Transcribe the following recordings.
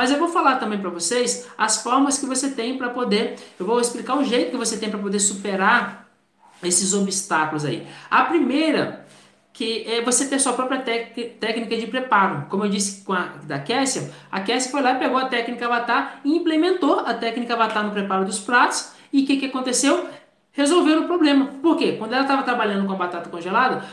Mas eu vou falar também para vocês as formas que você tem para poder, eu vou explicar o jeito que você tem para poder superar esses obstáculos aí. A primeira que é você ter sua própria técnica de preparo. Como eu disse com a da Kessia, a Kessia foi lá, pegou a técnica Avatar e implementou a técnica Avatar no preparo dos pratos. E o que, que aconteceu? Resolveram o problema. Por quê? Quando ela estava trabalhando com a batata congelada,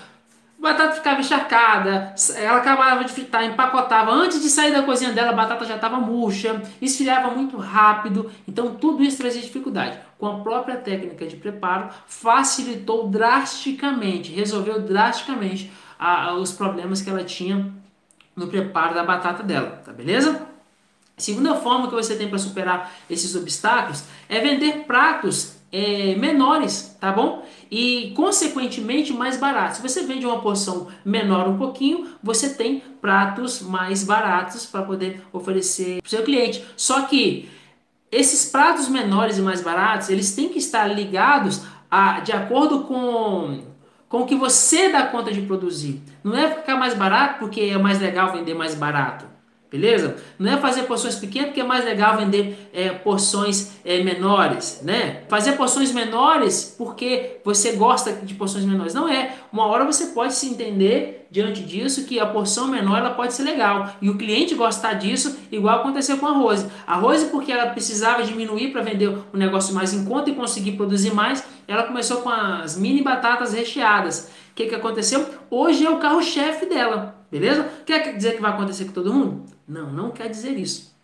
batata ficava encharcada, ela acabava de fritar, empacotava. Antes de sair da cozinha dela, a batata já estava murcha, esfriava muito rápido. Então, tudo isso trazia dificuldade. Com a própria técnica de preparo, facilitou drasticamente, resolveu drasticamente a, a, os problemas que ela tinha no preparo da batata dela, tá beleza? segunda forma que você tem para superar esses obstáculos é vender pratos é, menores, tá bom? E consequentemente mais baratos. Se você vende uma porção menor um pouquinho, você tem pratos mais baratos para poder oferecer para o seu cliente. Só que esses pratos menores e mais baratos, eles têm que estar ligados a, de acordo com, com o que você dá conta de produzir. Não é ficar mais barato porque é mais legal vender mais barato. Beleza? Não é fazer porções pequenas porque é mais legal vender é, porções é, menores, né? Fazer porções menores porque você gosta de porções menores. Não é. Uma hora você pode se entender diante disso que a porção menor ela pode ser legal e o cliente gostar disso, igual aconteceu com a Rose. A Rose porque ela precisava diminuir para vender um negócio mais em conta e conseguir produzir mais, ela começou com as mini batatas recheadas. Que, que aconteceu? Hoje é o carro-chefe dela. Beleza? Quer dizer que vai acontecer com todo mundo? Não, não quer dizer isso.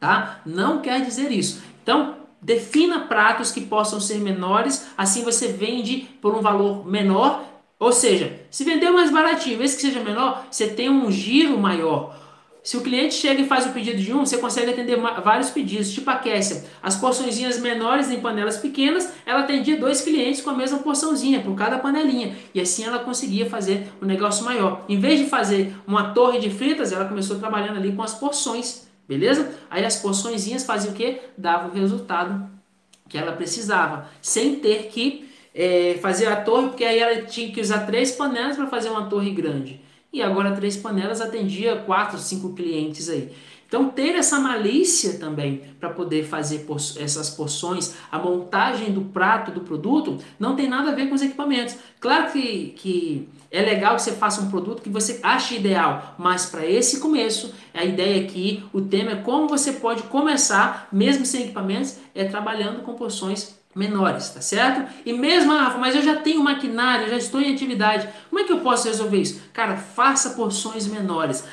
Tá? Não quer dizer isso. Então, defina pratos que possam ser menores, assim você vende por um valor menor. Ou seja, se vender mais baratinho, mesmo que seja menor, você tem um giro maior. Se o cliente chega e faz o pedido de um, você consegue atender vários pedidos, tipo a Kessia. As porçõezinhas menores em panelas pequenas, ela atendia dois clientes com a mesma porçãozinha, por cada panelinha. E assim ela conseguia fazer um negócio maior. Em vez de fazer uma torre de fritas, ela começou trabalhando ali com as porções, beleza? Aí as porçõezinhas faziam o quê? Dava o resultado que ela precisava, sem ter que é, fazer a torre, porque aí ela tinha que usar três panelas para fazer uma torre grande e agora três panelas atendia quatro, cinco clientes aí. Então ter essa malícia também para poder fazer essas porções, a montagem do prato do produto não tem nada a ver com os equipamentos. Claro que, que é legal que você faça um produto que você ache ideal, mas para esse começo, a ideia aqui, o tema é como você pode começar, mesmo sem equipamentos, é trabalhando com porções menores, tá certo? E mesmo, ah, mas eu já tenho maquinário, já estou em atividade. Como é que eu posso resolver isso? Cara, faça porções menores.